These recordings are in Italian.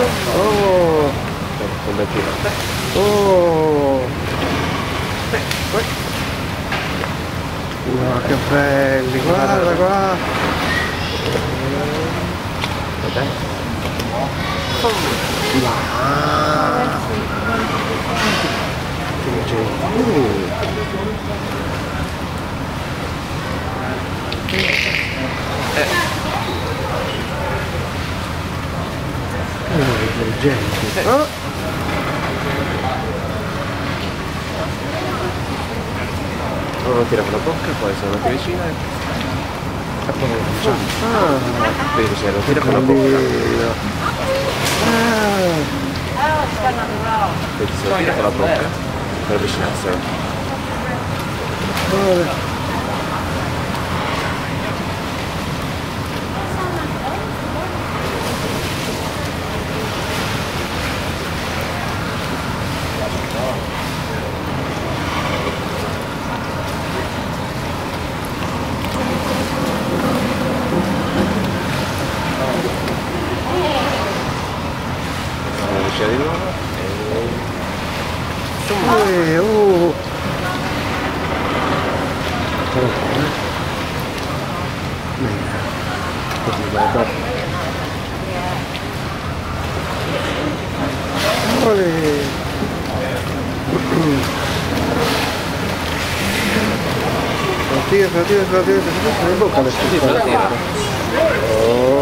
Oh! Oh! Wow, che belli, guarda qua! Vabbè. Che intelligenti. Oh. Uno tira con la bocca, poi sono più vicina e poi facciamo. Ah, Vedi se lo tira con la bocca. Ah. Vedi se lo tira con la bocca per avvicinarselo. Oh. 좀 뭐예요? 오. 네. 어디에 가디에 가디에 가디에 가디에 가디에 가디에 가디에 가디에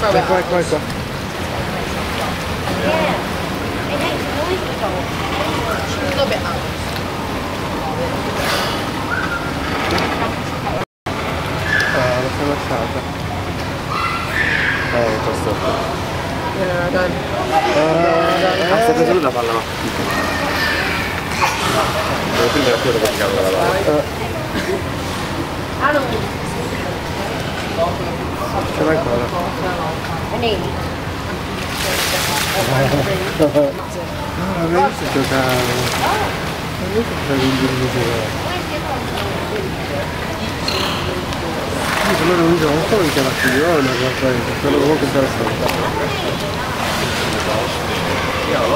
Qua, qua, qua, qua. Ah, l'ho lasciata. Eh, questo. Ah, Ha stato solo la palla no. Devo prendere quello che cambia la palla. Should I call her? An 80. 저는 운전 엄청 이렇게 났어 요. 내가 아까 저는 너무 괜찮았어 요.